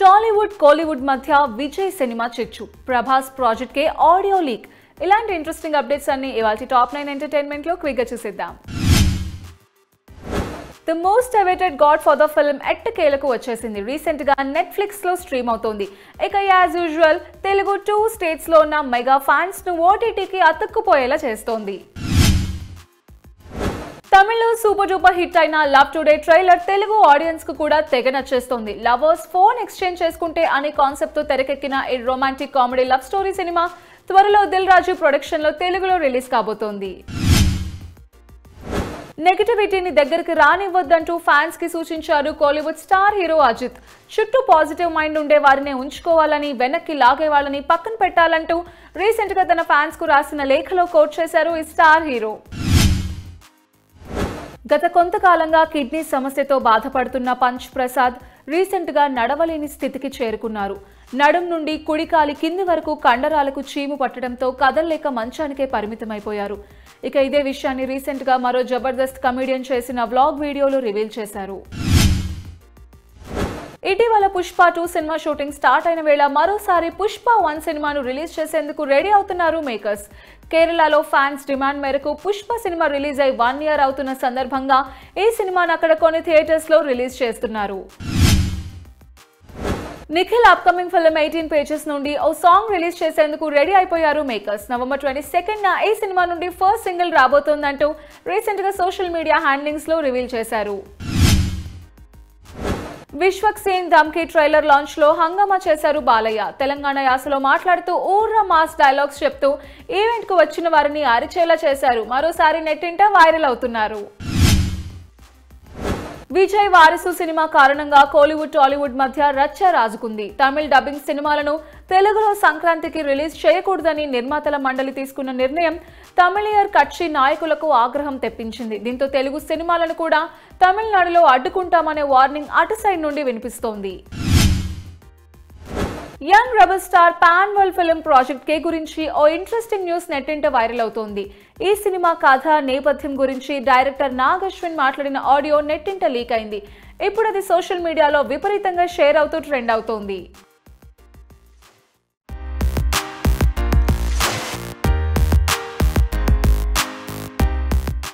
టాలీవుడ్ కోలీవుడ్ మధ్య విజయ్ సినిమా చిచ్చు. Prabhas project K audio leak. ఇలాంటి ఇంట్రెస్టింగ్ అప్డేట్స్ అన్ని ఇవాళ టాప్ నైన్ ఎంటర్టైన్మెంట్లో క్విక్గా చూసేద్దాం. The most awaited godfather the film ఎట్టకేలకు వచ్చేసింది. రీసెంట్గా నెట్ఫ్లిక్స్లో స్ట్రీమ్ అవుతోంది. ఇక యాజ్ యూజువల్ తెలుగు టూ స్టేట్స్లో ఉన్న మెగా ఫ్యాన్స్ను ఓటీటీకి అతుక్కుపోయేలా చేస్తోంది. తమిళ్ళో super duper hit love today trailer Telugu Telugu ఆడియన్స్కు కూడా తెగ నచ్చేస్తోంది. లవర్స్ ఫోన్ ఎక్స్చేంజ్ చేసుకుంటే అనే కాన్సెప్ట్తో తెరకెక్కిన ఈ romantic comedy love story cinema త్వరలో దిల్ రాజు ప్రొడక్షన్లో తెలుగులో రిలీజ్ కాబోతోంది. నెగటివిటీని దగ్గరికి రానివ్వద్దంటూ ఫ్యాన్స్కి సూచించారు కోలీవుడ్ స్టార్ హీరో అజిత్. చుట్టూ పాజిటివ్ మైండ్ ఉండే వారిని ఉంచుకోవాలని వెనక్కి లాగే వాళ్ళని పక్కన పెట్టాలంటూ రీసెంట్గా తన ఫ్యాన్స్కు రాసిన లేఖలో కోట్ చేశారు ఈ స్టార్ హీరో. గత కొంతకాలంగా కిడ్నీ సమస్యతో బాధపడుతున్న పంచ్ ప్రసాద్ రీసెంట్గా నడవలేని స్థితికి చేరుకున్నారు. నడుం నుండి కుడికాలి కింది వరకు కండరాలకు చీము పట్టడంతో కదల్లేక మంచానికే పరిమితమైపోయారు. ఇక ఇదే విషయాన్ని రీసెంట్గా మరో జబర్దస్త్ కమెడియన్ చేసిన వ్లాగ్ వీడియోలో రివీల్ చేశారు. ఇటీవల Pushpa two cinema shooting start అయిన వేళ మరోసారి పుష్ప వన్ సినిమాను రిలీజ్ చేసేందుకు రెడీ అవుతున్నారు మేకర్స్. కేరళలో ఫ్యాన్స్ డిమాండ్ మేరకు పుష్ప సినిమా రిలీజ్ అయి వన్ ఇయర్ అవుతున్న సందర్భంగా ఈ సినిమాను అక్కడ కొన్ని థియేటర్స్లో రిలీజ్ చేస్తున్నారు. Nikhil upcoming film eighteen pages నుండి ఓ సాంగ్ రిలీజ్ చేసేందుకు రెడీ అయిపోయారు మేకర్స్. నవంబర్ ట్వంటీ సెకండ్ న ఈ సినిమా నుండి ఫస్ట్ సింగిల్ రాబోతోందంటూ రీసెంట్గా సోషల్ మీడియా హ్యాండ్లింగ్స్లో రివీల్ చేశారు. విశ్వక్ సేన్ ధమ్కీ ట్రైలర్ లాంచ్లో హంగామా చేశారు బాలయ్య. తెలంగాణ యాసలో మాట్లాడుతూ ఊర్ర మాస్ డైలాగ్స్ చెప్తూ ఈవెంట్కు వచ్చిన వారిని అరిచేలా చేశారు. మరోసారి నెట్టింట వైరల్ అవుతున్నారు. విజయ్ వారసు సినిమా కారణంగా కోలీవుడ్ టాలీవుడ్ మధ్య రచ్చ రాజుకుంది. తమిళ్ డబ్బింగ్ సినిమాలను తెలుగులో సంక్రాంతికి రిలీజ్ చేయకూడదని నిర్మాతల మండలి తీసుకున్న నిర్ణయం తమిళియర్ కక్షి నాయకులకు ఆగ్రహం తెప్పించింది. దీంతో తెలుగు సినిమాలను కూడా తమిళనాడులో అడ్డుకుంటామనే వార్నింగ్ అటు సైడ్ నుండి వినిపిస్తోంది. Young rebel star pan world film project K గురించి ఓ ఇంట్రెస్టింగ్ న్యూస్ నెట్టింట వైరల్ అవుతోంది. ఈ సినిమా కథ నేపథ్యం గురించి డైరెక్టర్ నాగ్ అశ్విన్ మాట్లాడిన ఆడియో నెట్టింట లీక్ అయింది. ఇప్పుడు అది సోషల్ మీడియాలో విపరీతంగా షేర్ అవుతూ ట్రెండ్ అవుతోంది.